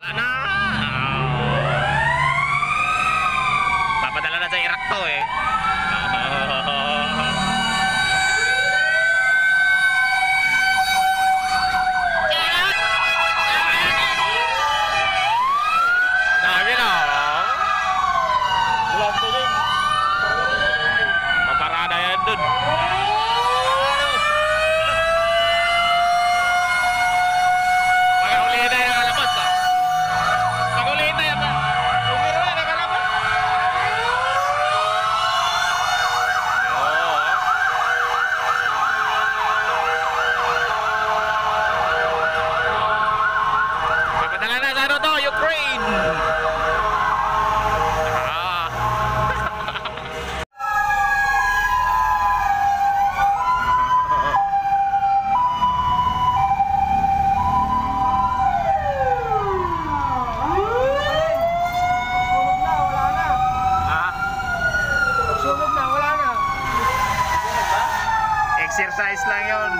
Na! Papadala na sa Iraq to eh. exercise lang yon